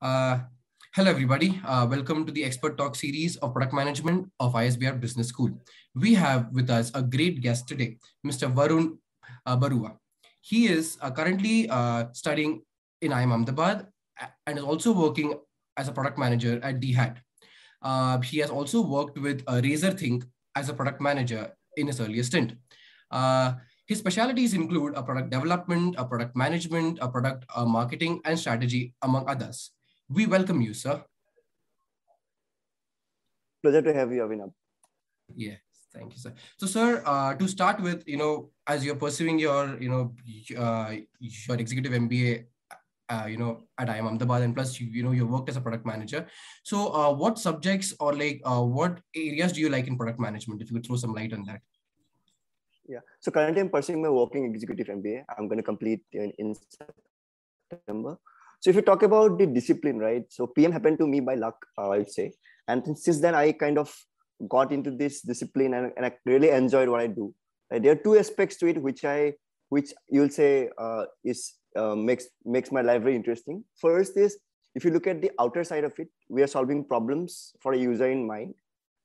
Uh, hello, everybody. Uh, welcome to the Expert Talk series of Product Management of ISBR Business School. We have with us a great guest today, Mr. Varun uh, Baruah. He is uh, currently uh, studying in IIM Ahmedabad and is also working as a product manager at DeHaat. He has also worked with uh, RazorThink as a product manager in his earlier stint. His specialities include a product development, a product management, a product uh, marketing, and strategy, among others. We welcome you, sir. Pleasure to have you, Abhinav. Yes, thank you, sir. So, sir, uh, to start with, you know, as you're pursuing your, you know, uh, your executive MBA, uh, you know, at IIM Ahmedabad, and plus, you, you know, you worked as a product manager. So, uh, what subjects or like uh, what areas do you like in product management? If you could throw some light on that. Yeah. So currently, I'm pursuing my working executive MBA. I'm going to complete in, in September. So if you talk about the discipline, right? So PM happened to me by luck, uh, I would say. And since then, I kind of got into this discipline and, and I really enjoyed what I do. There are two aspects to it, which I, which you'll say uh, is uh, makes makes my life very interesting. First is if you look at the outer side of it, we are solving problems for a user in mind,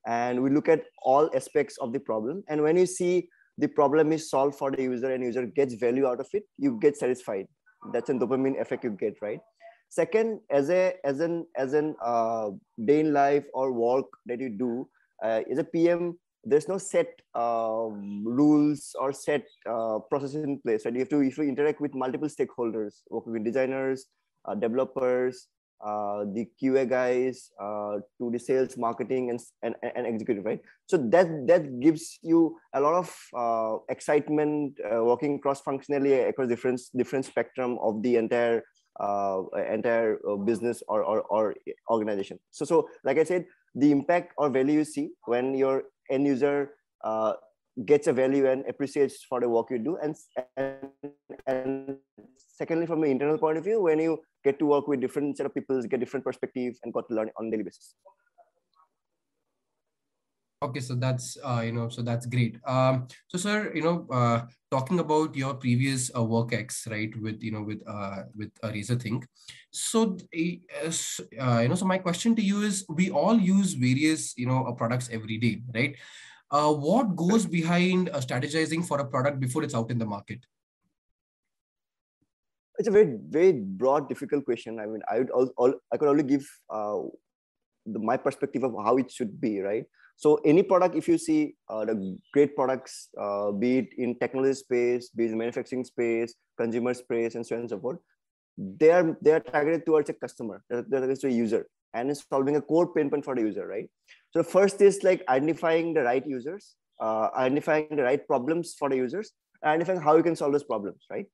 and we look at all aspects of the problem. And when you see the problem is solved for the user and user gets value out of it, you get satisfied that's a dopamine effect you get right? Second as a as an as an uh, day in life or work that you do uh, as a pm there's no set uh, rules or set uh, processes in place right? You have to if you interact with multiple stakeholders working with designers uh, developers uh, the QA guys uh, to the sales, marketing, and, and, and executive, right? So that that gives you a lot of uh, excitement uh, working cross functionally across different different spectrum of the entire uh, entire uh, business or, or, or organization. So so like I said, the impact or value you see when your end user gets a value and appreciates for the work you do, and and, and secondly, from an internal point of view, when you get to work with different set of people, get different perspectives, and got to learn on daily basis. Okay, so that's uh, you know, so that's great. Um, so, sir, you know, uh, talking about your previous uh, work ex, right, with you know, with uh, with uh, RazorThink. So, uh, you know, so my question to you is: we all use various you know uh, products every day, right? Uh, what goes behind uh, strategizing for a product before it's out in the market? It's a very very broad difficult question. I mean i would all, all i could only give uh, the, my perspective of how it should be right? So any product if you see uh, the great products uh, be it in technology space be it in manufacturing space consumer space and so on and so forth they are they are targeted towards a customer they're targeted to a user and it's solving a core pain point for the user right? So first is like identifying the right users uh, identifying the right problems for the users identifying how you can solve those problems right?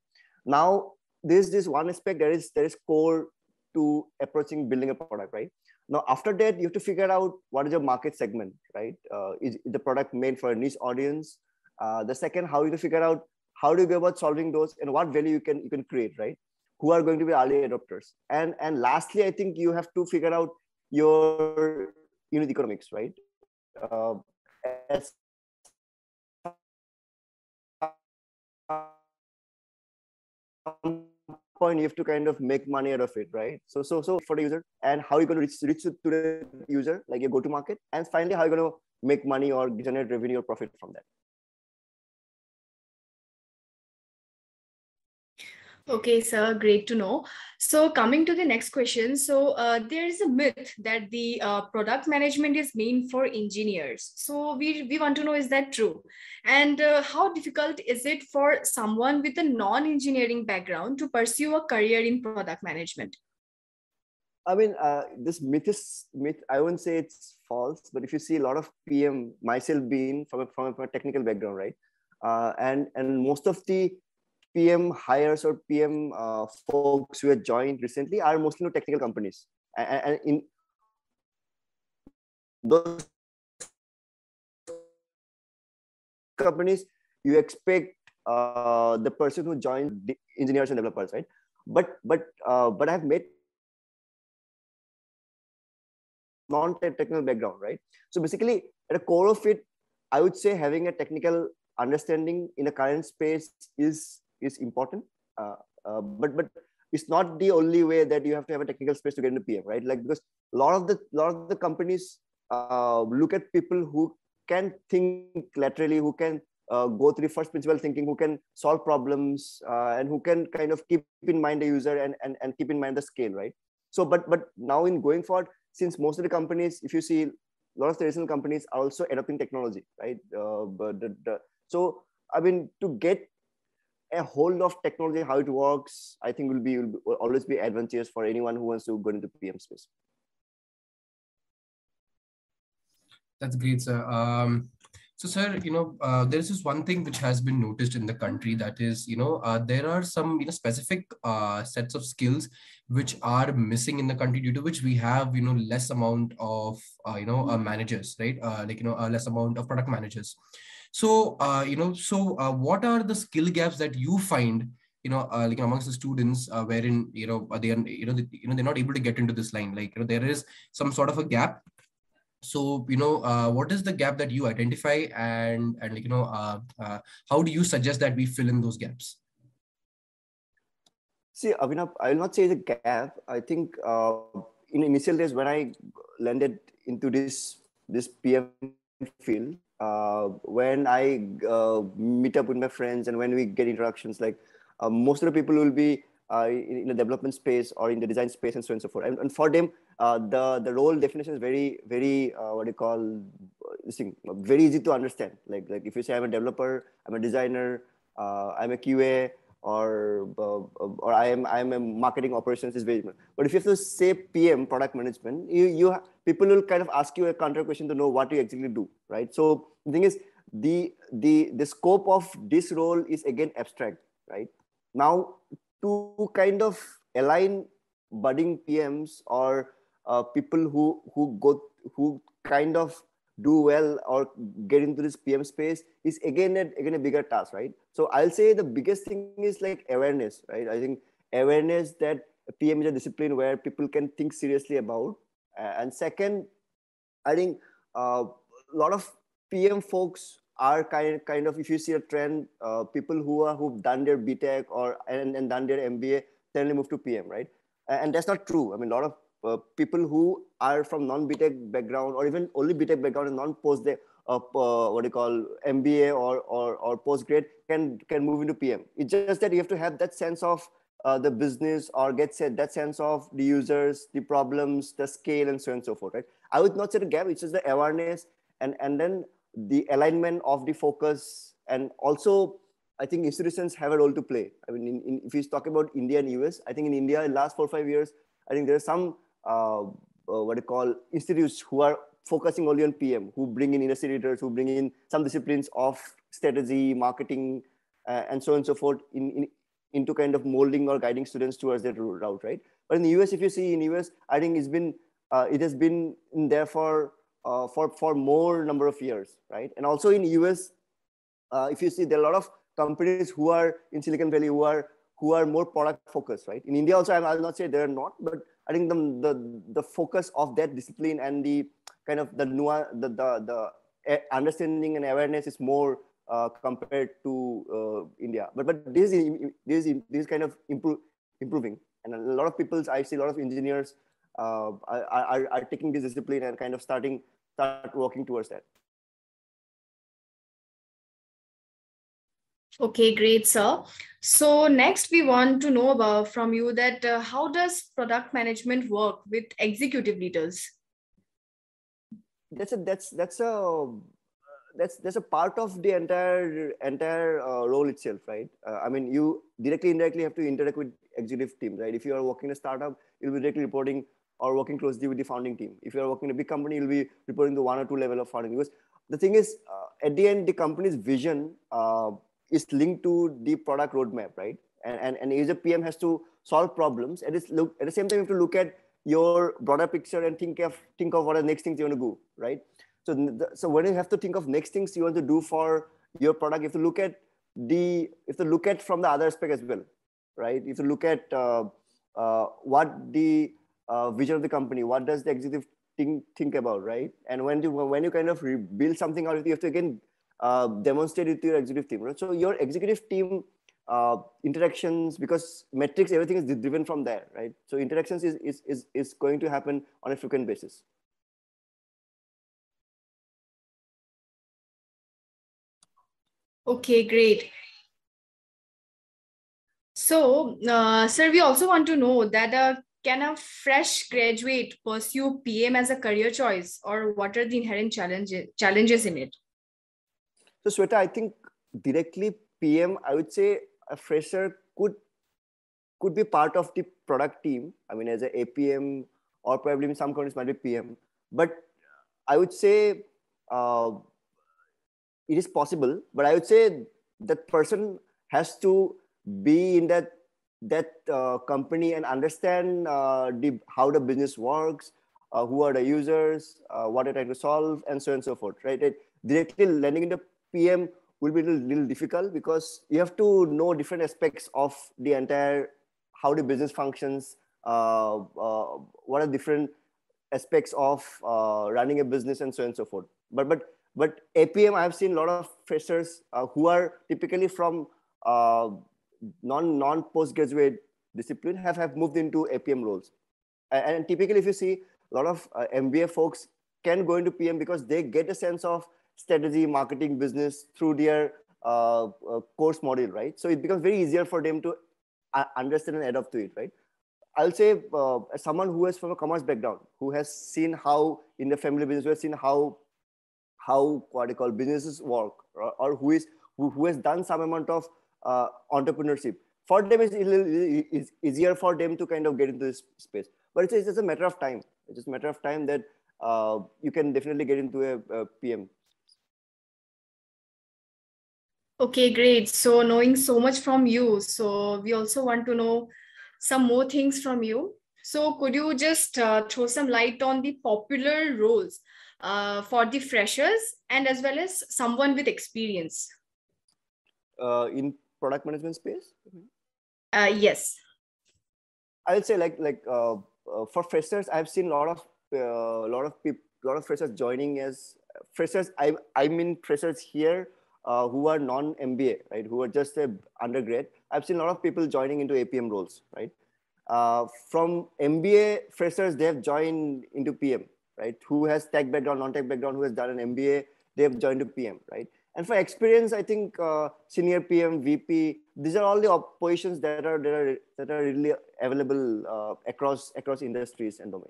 Now there's this one aspect that is that is core to approaching building a product, right? Now, after that, you have to figure out what is your market segment, right? Uh, is, the product made for a niche audience? Uh, the second, how you to figure out how do you go about solving those and what value you can you can create, right? Who are going to be early adopters? And and lastly, I think you have to figure out your unit economics, right? Uh, as point you have to kind of make money out of it right? So so so for the user and how you're going to reach, reach to the user like your go to market and finally how you're going to make money or generate revenue or profit from that Okay, sir, great to know. So coming to the next question, so uh, there is a myth that the uh, product management is meant for engineers. So we, we want to know, is that true? And uh, how difficult is it for someone with a non-engineering background to pursue a career in product management? I mean, uh, this myth is myth. I wouldn't say it's false, but if you see a lot of PM, myself being from a, from a, from a technical background, right? Uh, and and most of the PM hires or PM uh, folks who have joined recently are mostly no technical companies. And, in those companies, you expect uh, the person who joined the engineers and developers, right? But but uh, but I've met non-technical background, right? So basically, at the core of it, I would say having a technical understanding in the current space is is important. Uh, uh, but but it's not the only way that you have to have a technical space to get into PM, right? Like because a lot of the lot of the companies uh, look at people who can think laterally, who can uh, go through first principle thinking, who can solve problems, uh, and who can kind of keep in mind the user and, and and keep in mind the scale, right? So, but but now in going forward, since most of the companies, if you see, a lot of traditional companies are also adopting technology, right? Uh, but the, the, so I mean, to get a hold of technology, how it works, I think will be will always be advantageous for anyone who wants to go into PM space. That's great, sir. Um, so, sir, you know, uh, there is this one thing which has been noticed in the country that is, you know, uh, there are some, you know, specific uh, sets of skills which are missing in the country due to which we have, you know, less amount of, uh, you know, uh, managers, right? Uh, like, you know, less amount of product managers. So, you know, so what are the skill gaps that you find you know, uh, like amongst the students, uh, wherein you know they are, you know, they, you know, they're not able to get into this line. Like, you know, there is some sort of a gap. So you know uh, what is the gap that you identify and and like you know uh, uh, how do you suggest that we fill in those gaps? See Abhinav, i will not say the gap. I think uh, in initial days when i landed into this this pm field uh, when i uh, meet up with my friends and when we get interactions like most of the people will be uh, in, in, the development space or in the design space and so on and so forth. And, and for them, uh, the the role definition is very very uh, what do you call this thing very easy to understand. Like like if you say I'm a developer, I'm a designer, uh, I'm a QA, or uh, or I am I am a marketing operations is very. But if you have to say PM product management, you you people will kind of ask you a counter question to know what you exactly do, right? So the thing is the the the scope of this role is again abstract, right? Now to kind of align budding PMs or uh, people who who go who kind of do well or get into this PM space is again a, again a bigger task, right? So I'll say the biggest thing is like awareness, right? I think awareness that PM is a discipline where people can think seriously about. And second, I think uh, a lot of PM folks are kind kind of if you see a trend, uh, people who are who've done their BTech or and, and done their MBA suddenly move to PM, right? And that's not true. I mean, a lot of uh, people who are from non-BTech background or even only BTech background and non-post uh, what do you call MBA or or or postgrad can can move into PM. It's just that you have to have that sense of uh, the business or get set that sense of the users, the problems, the scale, and so on and so forth. Right? I would not say the gap. It's just the awareness and and then the alignment of the focus and also I think institutions have a role to play. I mean, in, in, if you talk about India and US, I think in India, in the last four five years, I think there are some uh, uh, what you call institutes who are focusing only on PM, who bring in industry leaders, who bring in some disciplines of strategy, marketing, uh, and so on and so forth in, in, into kind of molding or guiding students towards that route, right? But in the US, if you see in US, I think it's been uh, it has been there for uh, for for more number of years, right? And also in US, uh, if you see there are a lot of companies who are in Silicon Valley who are who are more product focused, right? In India also, I'll not say they're not, but I think the the the focus of that discipline and the kind of the nuance, the the the understanding and awareness is more uh, compared to uh, India. But but this is this is this is kind of improve, improving, and a lot of people I see a lot of engineers uh, are, are, are taking this discipline and kind of starting start working towards that. Okay, great, sir. So next we want to know about from you that uh, how does product management work with executive leaders? That's a that's that's a that's that's a part of the entire entire uh, role itself, right? Uh, I mean, you directly indirectly have to interact with executive team, right? If you are working in a startup, you'll be directly reporting or working closely with the founding team. If you're working in a big company, you'll be reporting to one or two level of founding. Because the thing is, uh, at the end, the company's vision uh, is linked to the product roadmap, right? And and, and as a PM has to solve problems. And it's look at the same time, you have to look at your broader picture and think of think of what are the next things you want to do, right? So so when you have to think of next things you want to do for your product, you have to look at the you have to look at from the other aspect as well, right? If You look at uh, uh, what the uh, vision of the company what does the executive think, think about right and when you when you kind of rebuild something out you have to again uh, demonstrate it to your executive team right? so your executive team uh, interactions because metrics everything is driven from there right? So interactions is, is is is going to happen on a frequent basis. Okay great. So uh, sir we also want to know that uh, can a fresh graduate pursue pm as a career choice or what are the inherent challenges challenges in it? So Sweta, i think directly pm i would say a fresher could could be part of the product team. I mean, as a APM or probably in some companies might be PM. But I would say uh, it is possible. But I would say that person has to be in that that uh, company and understand uh, the, how the business works, uh, who are the users, uh, what they're trying to solve, and so on and so forth. Right? It, directly landing in the PM will be a little, little difficult because you have to know different aspects of the entire how the business functions uh, uh, what are different aspects of uh, running a business and so on and so forth. But but but apm i have seen a lot of freshers uh, who are typically from uh, non non postgraduate discipline have have moved into apm roles. And, and typically if you see a lot of uh, mba folks can go into pm because they get a sense of strategy, marketing, business through their uh, uh, course module, right? So it becomes very easier for them to uh, understand and adapt to it, right? I'll say uh, someone who is from a commerce background, who has seen how in the family business, who has seen how how what I call businesses work, or, or who is who, who, has done some amount of uh, entrepreneurship. For them, it's, easier for them to kind of get into this space. But it's, it's just a matter of time. It's just a matter of time that uh, you can definitely get into a, a PM Okay, great. So knowing so much from you, so we also want to know some more things from you. So could you just uh, throw some light on the popular roles uh, for the freshers and as well as someone with experience? Uh, in product management space? Uh, yes. I would say like like uh, uh, for freshers, I've seen a lot of a lot of people, a lot of freshers joining as freshers. I I mean freshers here uh, who are non-MBA, right? Who are just a undergrad. I've seen a lot of people joining into APM roles, right? Uh, from MBA freshers, they have joined into PM, right? Who has tech background, non-tech background, who has done an MBA, they have joined to PM, right? And for experience, I think uh, senior PM, VP, these are all the positions that are that are that are really available uh, across across industries and domain.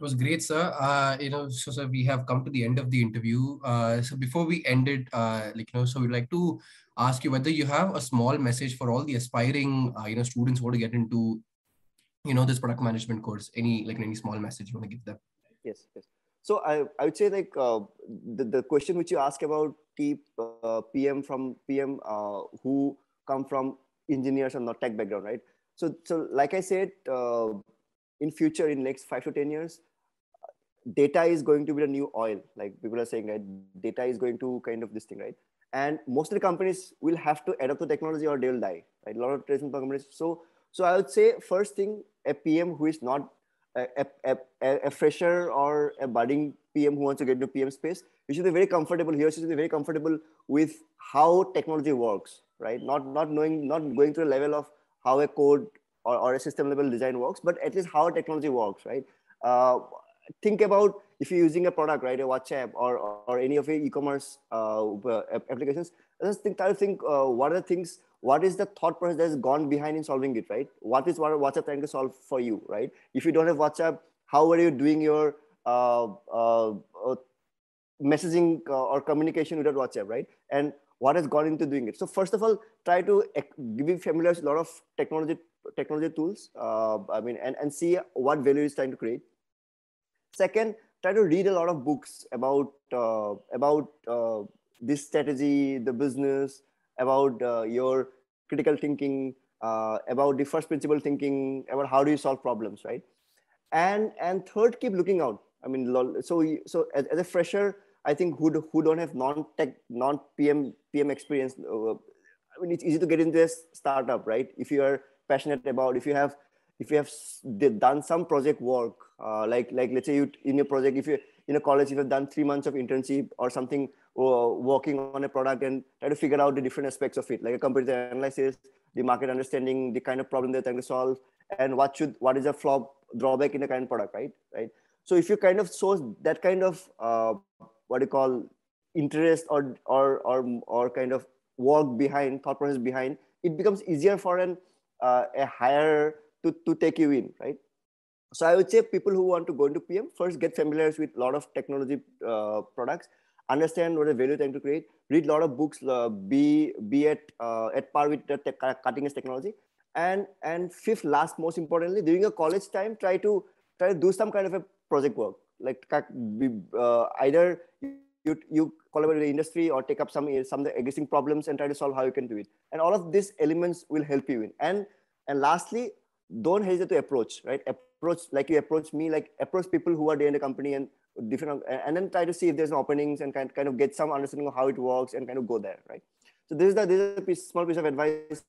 It was great, sir. Uh, you know, so sir, we have come to the end of the interview. Uh, so before we end it, uh, like you know, so we'd like to ask you whether you have a small message for all the aspiring, uh, you know, students who want to get into, you know, this product management course. Any like any small message you want to give them? Yes, yes. So I, I would say like uh, the, the question which you ask about the uh, PM from PM who come from engineers and not tech background, right? So so like I said, in future in next five to ten years, data is going to be the new oil. Like people are saying right data is going to kind of this thing right? And most of the companies will have to adopt the technology or they'll die right? A lot of traditional companies. So so i would say first thing a pm who is not a, a, a, a fresher or a budding pm who wants to get into pm space you should be very comfortable here should be very comfortable with how technology works right? Not not knowing not going to a level of how a code or, or a system level design works but at least how technology works right? Uh, think about if you're using a product, right, a WhatsApp or, or any of your e-commerce uh, applications, just think, try to think uh, what are the things, what is the thought process that has gone behind in solving it, right? What is what WhatsApp trying to solve for you, right? If you don't have WhatsApp, how are you doing your uh, uh, uh messaging uh, or communication without WhatsApp, right? And what has gone into doing it? So first of all, try to be familiar with a lot of technology technology tools. I mean, and, and see what value is trying to create Second, try to read a lot of books about uh, about uh, this strategy, the business, about uh, your critical thinking, uh, about the first principle thinking, about how do you solve problems, right? And and third, keep looking out. I mean, so so as, as a fresher, I think who who don't have non-tech, non-PM PM experience, uh, I mean, it's easy to get into a startup, right? If you are passionate about, if you have if you have done some project work, uh, like like let's say you in your project, if you in a college, if you've done three months of internship or something working on a product and try to figure out the different aspects of it, like a competitor analysis, the market understanding, the kind of problem they're trying to solve, and what should what is a flop drawback in the current product, right? Right. So if you kind of source that kind of uh, what you call interest or or or or kind of work behind thought process behind, it becomes easier for an uh, a hire to to take you in, right? So I would say people who want to go into PM first get familiar with a lot of technology uh, products, understand what the value trying to create, read a lot of books, uh, be be at uh, at par with the cutting edge technology, and and fifth, last most importantly, during your college time, try to try to do some kind of a project work, like uh, either you you collaborate with the industry or take up some some of the existing problems and try to solve how you can do it, and all of these elements will help you in. And and lastly, don't hesitate to approach, right? Approach like you approach me, like approach people who are there in the company and different, and then try to see if there's an openings and kind kind of get some understanding of how it works and kind of go there, right? So this is the this is a piece, small piece of advice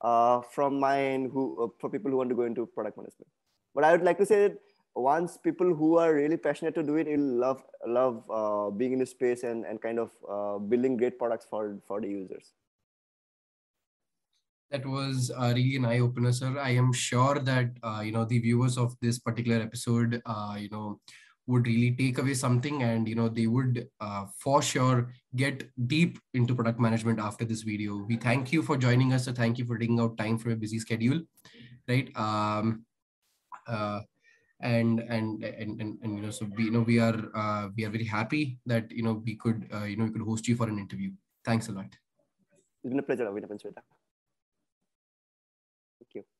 uh, from mine who uh, for people who want to go into product management. But I would like to say that once people who are really passionate to do it, will love love uh, being in this space and and kind of uh, building great products for for the users. That was uh, really an eye opener, sir. I am sure that uh, you know the viewers of this particular episode, uh, you know, would really take away something, and you know they would uh, for sure get deep into product management after this video. We thank you for joining us. So thank you for taking out time from a busy schedule, right? Um, uh, and and and and, and you know so we you know we are uh, we are very happy that you know we could uh, you know we could host you for an interview thanks a lot it's been a pleasure Thank you.